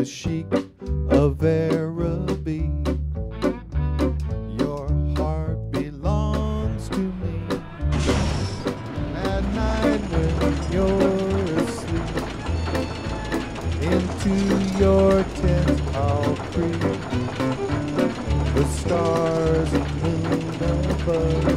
the sheik of Araby. Your heart belongs to me. At night when you're asleep, into your tent I'll creep. The stars and moon above